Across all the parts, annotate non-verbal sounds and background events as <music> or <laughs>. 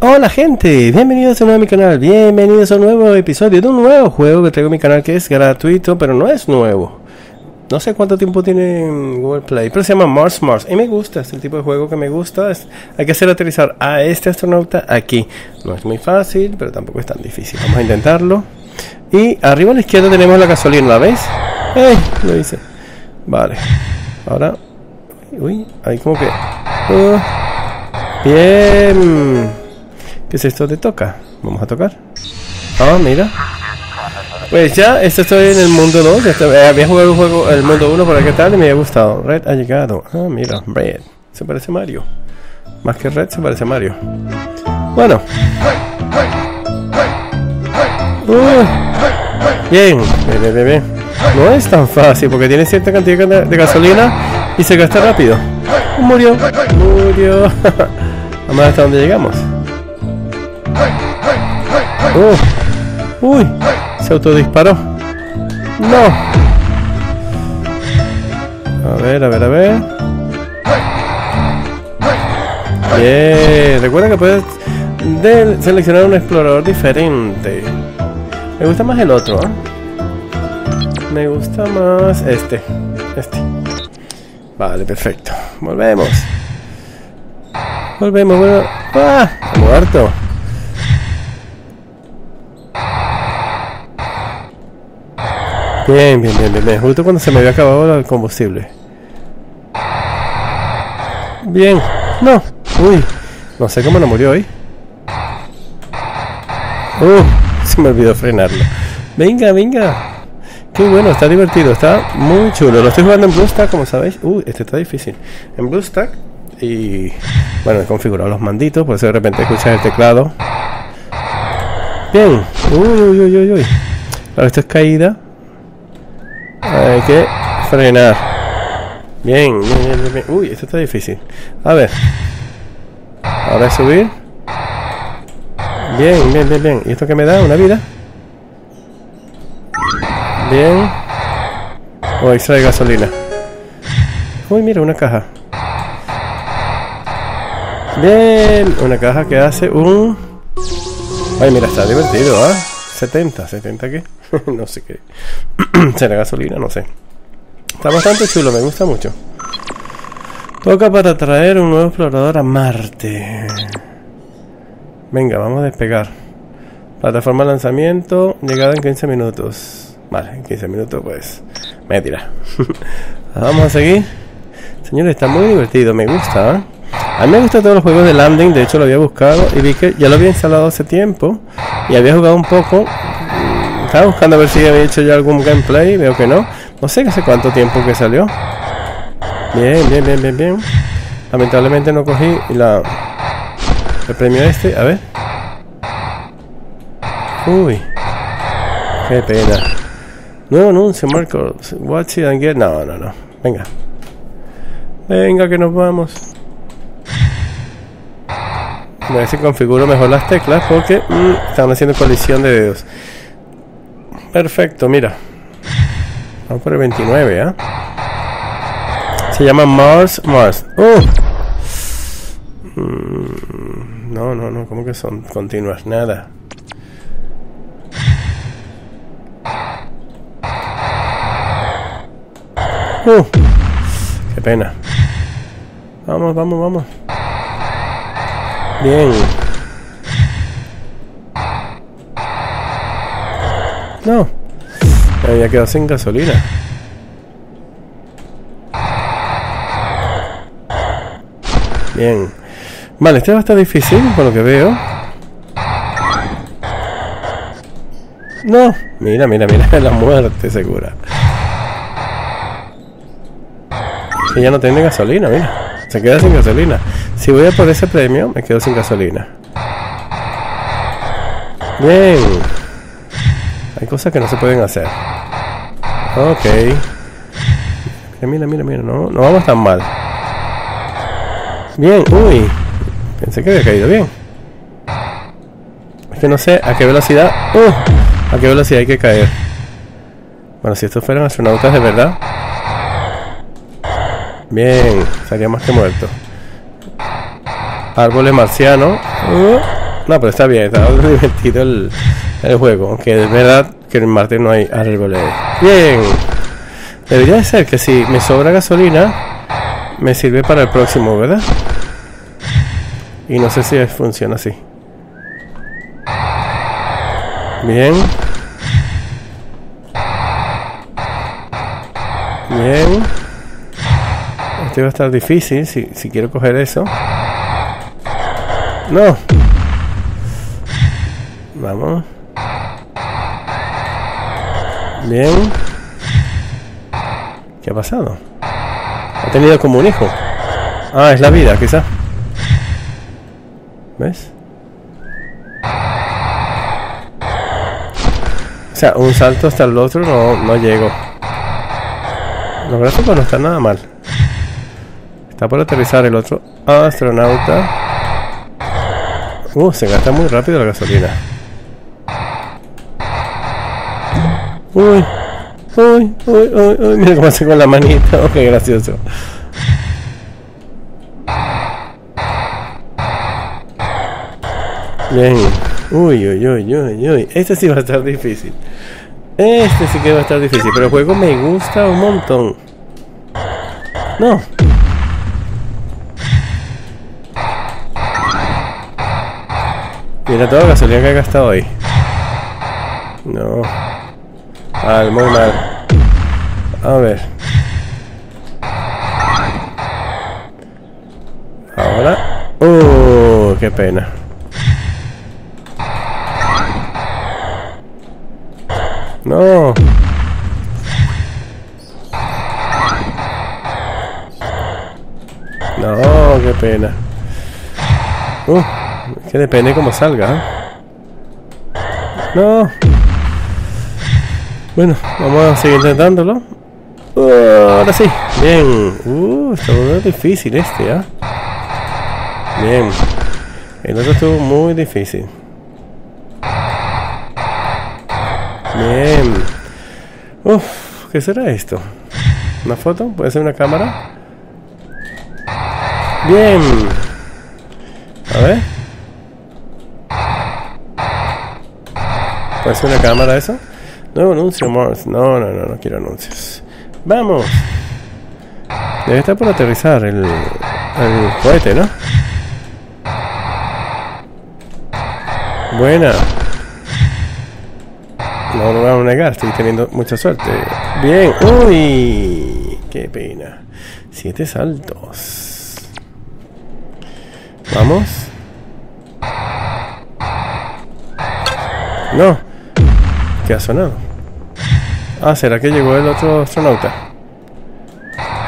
Hola gente, bienvenidos a un nuevo mi canal, bienvenidos a un nuevo episodio de un nuevo juego que traigo a mi canal que es gratuito, pero no es nuevo. No sé cuánto tiempo tiene en Google Play, pero se llama Mars Mars. Y me gusta, es el tipo de juego que me gusta. Hay que hacer aterrizar a este astronauta aquí. No es muy fácil, pero tampoco es tan difícil. Vamos a intentarlo. Y arriba a la izquierda tenemos la gasolina, ¿la ves? ¡Eh! Lo hice. Vale. Ahora. Uy, ahí como que. Uh, bien. ¿Qué es esto? ¿Te toca? Vamos a tocar. Ah, mira. Pues ya, esto estoy en el mundo 2. Eh, había jugado el juego, el mundo 1 por qué tal y me ha gustado. Red ha llegado. Ah, mira, Red. Se parece a Mario. Más que Red, se parece a Mario. Bueno. Uh, bien, bien, bien, bien. No es tan fácil porque tiene cierta cantidad de gasolina y se gasta rápido. Murió, murió. <laughs> Vamos hasta dónde llegamos. Uh, uy, se autodisparó. No. A ver, a ver, a ver. Bien, recuerda que puedes seleccionar un explorador diferente. Me gusta más el otro, ¿eh? Me gusta más este. Este. Vale, perfecto. Volvemos. Volvemos, bueno. ¡Ah! Muerto. Bien, bien, bien, bien, bien. Justo cuando se me había acabado el combustible. Bien. No. Uy. No sé cómo no murió hoy. Uh, se me olvidó frenarlo. Venga, venga. Qué bueno, está divertido, está muy chulo. Lo estoy jugando en BlueStack, como sabéis. Uy, este está difícil. En BlueStack. Y bueno, he configurado los manditos, por eso de repente escuchas el teclado. Bien. Uy, uy, uy, uy, uy. Claro, esto es caída. Hay que frenar. Bien, bien, bien, bien. Uy, esto está difícil. A ver. Ahora subir. Bien, bien, bien, bien. ¿Y esto que me da? ¿Una vida? Bien. O extra de gasolina. Uy, mira, una caja. Bien, una caja que hace un... Ay, mira, está divertido, ¿ah? 70, 70 qué? <laughs> no sé qué. <clears throat> ¿Será gasolina? No sé. Está bastante chulo, me gusta mucho. Toca para traer un nuevo explorador a Marte. Venga, vamos a despegar. Plataforma de lanzamiento, llegada en 15 minutos. Vale, en 15 minutos pues me tira. <laughs> vamos a seguir. Señores, está muy divertido, me gusta. ¿eh? A mí me gustan todos los juegos de landing, de hecho lo había buscado y vi que ya lo había instalado hace tiempo y había jugado un poco. Estaba buscando a ver si había hecho ya algún gameplay, veo que no. No sé hace cuánto tiempo que salió. Bien, bien, bien, bien, bien. Lamentablemente no cogí la el premio este, a ver. Uy. Qué pena. No anuncio, Marcos. Watch it and get. No, no, no. Venga. Venga, que nos vamos. A ver si configuro mejor las teclas porque mm, están haciendo colisión de dedos. Perfecto, mira. Vamos por el 29, ¿ah? Se llama Mars Mars. ¡Uh! Mm, no, no, no, ¿cómo que son continuas? Nada. ¡Uh! ¡Qué pena! Vamos, vamos, vamos. Bien. No. Me había quedado sin gasolina. Bien. Vale, este va a estar difícil por lo que veo. No. Mira, mira, mira. <laughs> La muerte segura. Que ya no tiene gasolina, mira. Se queda sin gasolina. Si voy a por ese premio, me quedo sin gasolina. Bien. Hay cosas que no se pueden hacer. Ok. Mira, mira, mira, no, no vamos tan mal. Bien, uy. Pensé que había caído bien. Es que no sé a qué velocidad. Uh, a qué velocidad hay que caer. Bueno, si estos fueran astronautas de verdad, Bien, estaría más que muerto. Árboles marcianos. Uh, No, pero está bien, está <laughs> divertido el, el juego. Aunque es verdad que en Marte no hay árboles. Bien. Debería de ser que si me sobra gasolina, me sirve para el próximo, ¿verdad? Y no sé si funciona así. Bien. Bien. Este va a estar difícil si, si quiero coger eso. No. Vamos. Bien. ¿Qué ha pasado? Ha tenido como un hijo. Ah, es la vida, quizá. ¿Ves? O sea, un salto hasta el otro no, no llego. Los gráficos no están nada mal. Está por aterrizar el otro astronauta. Uh, se gasta muy rápido la gasolina. Uy, uy, uy, uy, uy. Mira cómo hace con la manita. Oh, qué gracioso. Bien. Uy, uy, uy, uy, uy. Este sí va a estar difícil. Este sí que va a estar difícil. Pero el juego me gusta un montón. No. Mira toda la gasolina que he gastado ahí. No. Mal, muy mal. A ver. Ahora. ¡Uh! ¡Qué pena! No. No, qué pena. Uh, que depende cómo salga. ¿eh? No. Bueno, vamos a seguir intentándolo. Uh, ahora sí. Bien. Uh, está muy difícil este, ¿ah? Bien. El otro estuvo muy difícil. Bien. Uf, ¿qué será esto? ¿Una foto? ¿Puede ser una cámara? Bien. A ver. ¿Puede ser una cámara eso? Nuevo anuncio, Mars. No, no, no, no quiero anuncios. ¡Vamos! Debe estar por aterrizar el, el cohete, ¿no? Buena. No lo vamos a negar, estoy teniendo mucha suerte. Bien. ¡Uy! ¡Qué pena! Siete saltos. Vamos. No. ¿Qué ha sonado? Ah, ¿será que llegó el otro astronauta?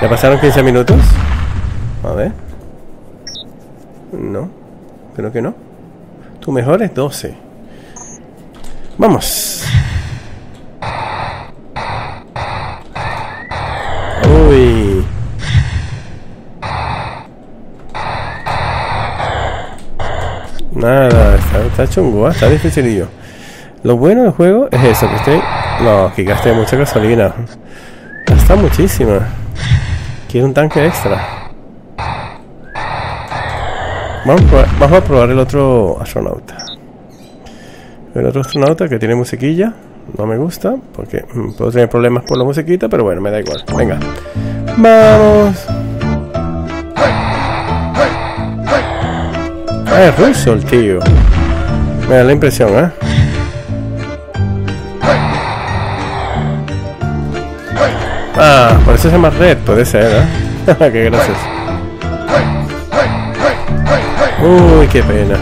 ¿Ya pasaron 15 minutos? A ver. No. Creo que no. Tu mejor es 12. Vamos. Uy. Nada, está, está chungo, ¿eh? está dificilillo. Lo bueno del juego es eso, que estoy... No, que gasté mucha gasolina. Gasta muchísima. Quiero un tanque extra. Vamos a, probar, el otro astronauta. El otro astronauta que tiene musiquilla. No me gusta porque mm, puedo tener problemas por la musiquita, pero bueno, me da igual. Venga. Vamos. Ah, es el tío. Me da la impresión, ¿eh? Ah, por eso se llama Red, puede ser, ¿eh? <laughs> qué gracias. Uy, qué pena.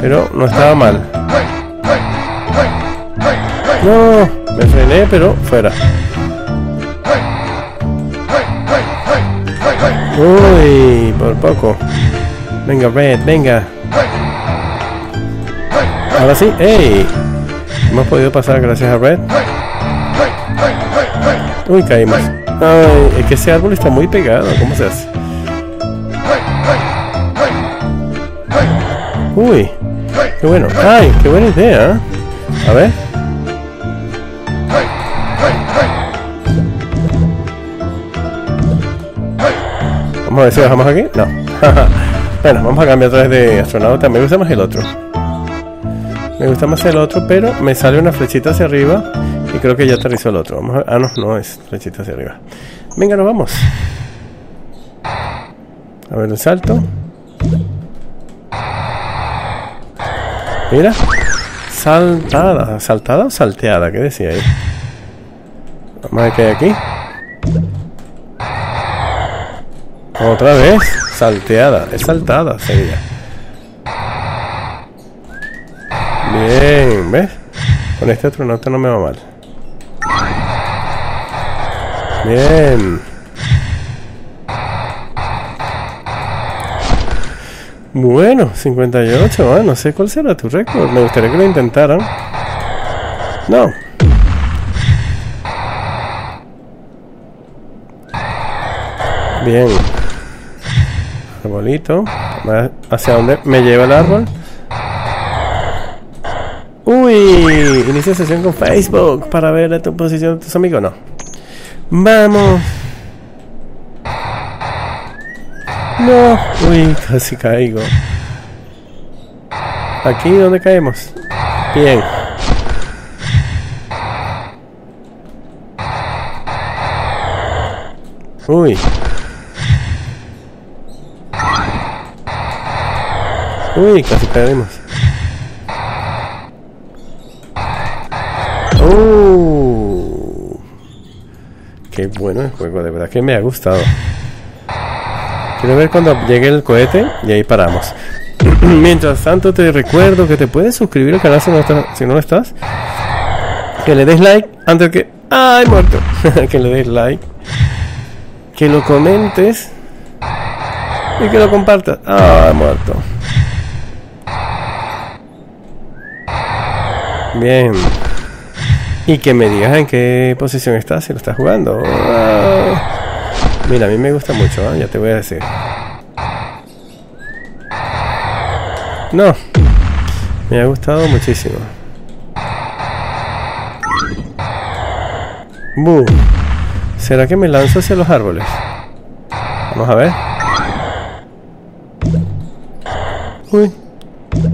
Pero no estaba mal. No, me frené, pero fuera. Uy, por poco. Venga, Red, venga. Ahora sí, ¡ey! Hemos podido pasar gracias a Red. Uy, caímos. Ay, es que ese árbol está muy pegado. ¿Cómo se hace? Uy, qué bueno. Ay, qué buena idea. ¿eh? A ver. Vamos a ver si bajamos aquí. No. <laughs> Bueno, vamos a cambiar otra vez de astronauta. Me gusta más el otro. Me gusta más el otro, pero me sale una flechita hacia arriba y creo que ya aterrizó el otro. Vamos a... Ah, no, no es flechita hacia arriba. Venga, nos vamos. A ver el salto. Mira. Saltada. ¿Saltada o salteada? ¿Qué decía ahí? Vamos a ver qué hay aquí. Otra vez. Salteada. Es saltada, sería. Bien, ¿ves? Con este otro nota no me va mal. Bien. Bueno, 58, ¿eh? no sé cuál será tu récord. Me gustaría que lo intentaran. No. Bien. Arbolito. ¿Hacia dónde me lleva el árbol? Uy, inicia sesión con Facebook para ver tu posición de tus amigos. No. Vamos. No. Uy, casi caigo. Aquí donde caemos. Bien. Uy. Uy, casi caemos. Uh, qué bueno el juego, de verdad que me ha gustado. Quiero ver cuando llegue el cohete y ahí paramos. <clears throat> Mientras tanto te recuerdo que te puedes suscribir al canal si no, si no lo estás. Que le des like antes que... ¡Ay, muerto! <laughs> que le des like. Que lo comentes. Y que lo compartas. ¡Ay, muerto! Bien. Y que me digas en qué posición estás si lo estás jugando. Mira, a mí me gusta mucho, ¿eh? ya te voy a decir. No. Me ha gustado muchísimo. Boom. ¿Será que me lanzo hacia los árboles? Vamos a ver. Uy.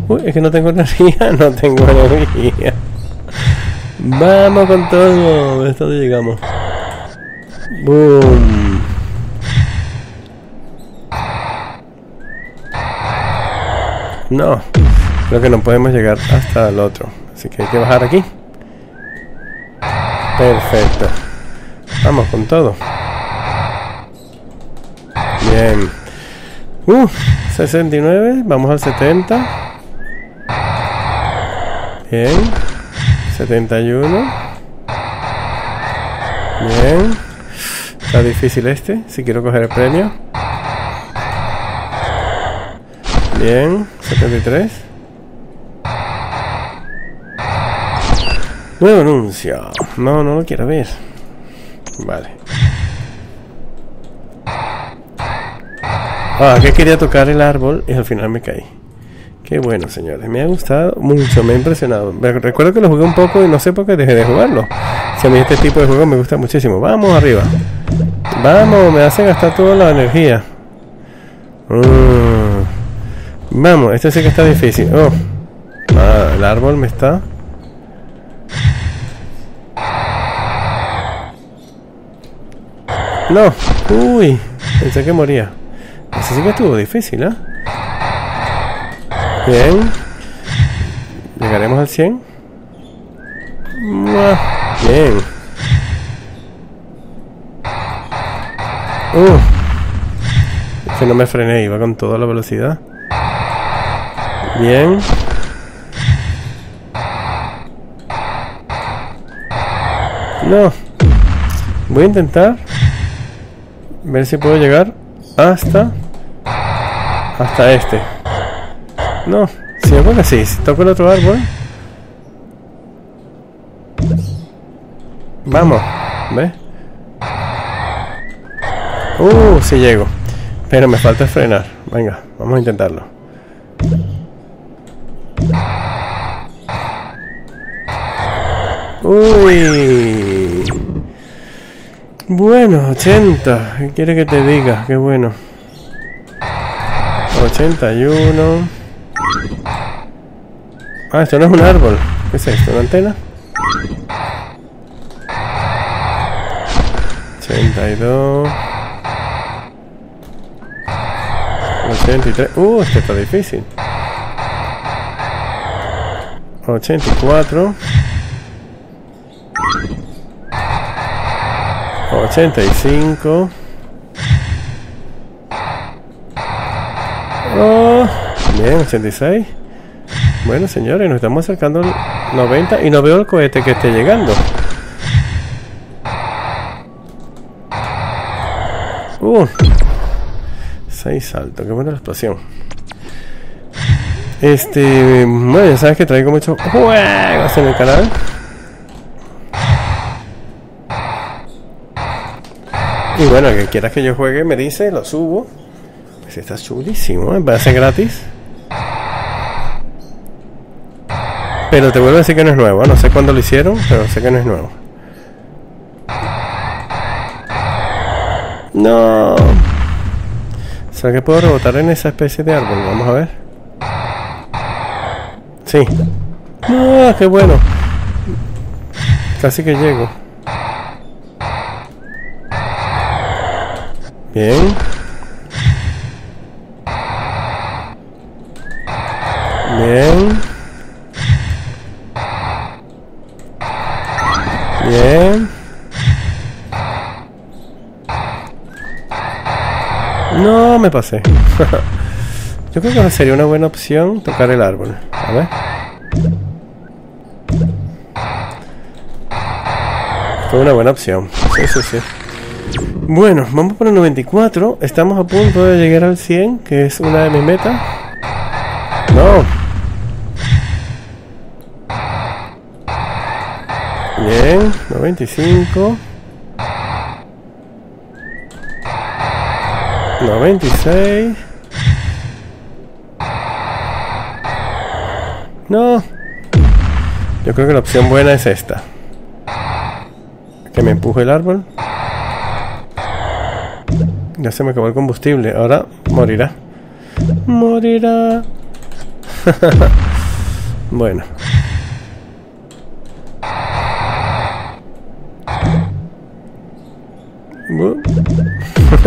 Uy, es que no tengo <laughs> energía. No tengo energía. Vamos con todo. ¿Hasta dónde llegamos? Boom. No. Creo que no podemos llegar hasta el otro. Así que hay que bajar aquí. Perfecto. Vamos con todo. Bien. Uh, 69. Vamos al 70. Bien. 71. Bien. Está difícil este, si quiero coger el premio. Bien, 73. Nuevo anuncio. No, no lo quiero ver. Vale. Ah, que quería tocar el árbol y al final me caí. Qué bueno, señores. Me ha gustado mucho, me ha impresionado. Recuerdo que lo jugué un poco y no sé por qué dejé de jugarlo. Si a mí este tipo de juego me gusta muchísimo. Vamos arriba. Vamos, me hace gastar toda la energía. Mm. Vamos, este sí que está difícil. Oh. Ah, el árbol me está... No. Uy. Pensé que moría. Ese sí que estuvo difícil, ¿eh? Bien. Llegaremos al 100. Bien. Uh. Es que no me frené, iba con toda la velocidad. Bien. No. Voy a intentar ver si puedo llegar hasta hasta este. No, si me pongo así, si toco el otro árbol. Vamos, ¿ves? Uh, sí llego. Pero me falta frenar. Venga, vamos a intentarlo. Uy. Bueno, 80. ¿Qué quiere que te diga? Qué bueno. 81. Ah, esto no es un árbol. ¿Qué es esto? ¿Una antena? 82. 83. Uh, este está difícil. 84. 85. Oh, bien, 86. Bueno, señores, nos estamos acercando al 90 y no veo el cohete que esté llegando. Uh, 6 saltos, qué buena la explosión. Este, bueno, ya sabes que traigo muchos juegos en el canal. Y bueno, que quieras que yo juegue, me dice, lo subo. Pues está chulísimo, ¿eh? Va a ser gratis. Pero te vuelvo a decir que no es nuevo. ¿eh? No sé cuándo lo hicieron, pero sé que no es nuevo. No. ¿Será que puedo rebotar en esa especie de árbol? Vamos a ver. Sí. ¡Ah, qué bueno! Casi que llego. Bien. Bien. Bien. No me pasé. <laughs> Yo creo que sería una buena opción tocar el árbol. A ver. Fue una buena opción. Sí, sí, sí. Bueno, vamos por el 94. Estamos a punto de llegar al 100, que es una de mis metas. No. Bien, 95. 96. No. Yo creo que la opción buena es esta. Que me empuje el árbol. Ya se me acabó el combustible. Ahora morirá. Morirá. <laughs> bueno.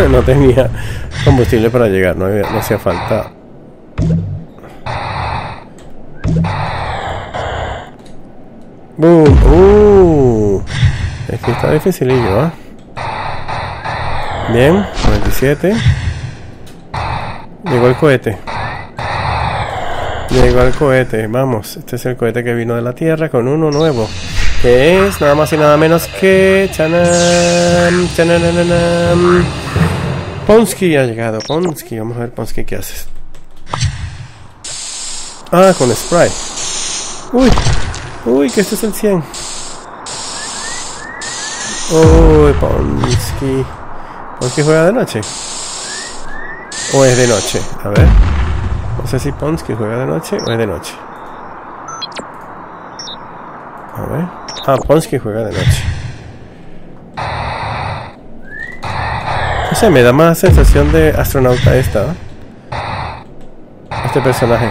<laughs> no tenía combustible para llegar, no, no hacía falta. ¡Boom! ¡Uh! Es que está dificilillo, ¿eh? Bien, 97. Llegó el cohete. Llegó el cohete, vamos. Este es el cohete que vino de la Tierra con uno nuevo. Que es nada más y nada menos que. ¡Chanam! ¡Chanananam! Ponsky ha llegado. Ponsky, vamos a ver, Ponsky, ¿qué haces? Ah, con spray. Uy, uy, que este es el 100. Uy, Ponsky. ¿Ponsky juega de noche? ¿O es de noche? A ver. No sé si Ponsky juega de noche o es de noche. A ver. Ah, Ponsky juega de noche. Me da más sensación de astronauta esta. Este personaje.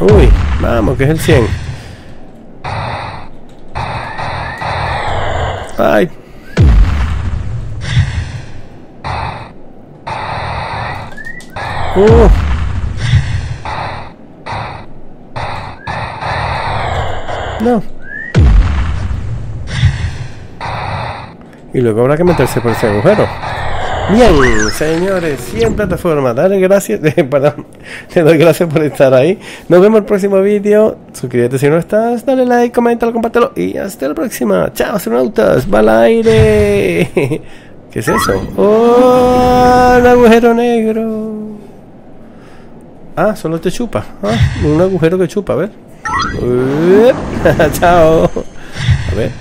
Uy, vamos, que es el 100. Ay. Uh. No. Y luego habrá que meterse por ese agujero. Bien, señores, 100 plataformas. Dale gracias, <laughs> perdón, te doy gracias por estar ahí. Nos vemos en el próximo vídeo. Suscríbete si no estás, dale like, comenta, compártelo y hasta la próxima. Chao, astronautas, va al aire. <laughs> ¿Qué es eso? ¡Oh! Un agujero negro. Ah, solo te chupa. Ah, un agujero que chupa, a ver. <laughs> Chao. A ver.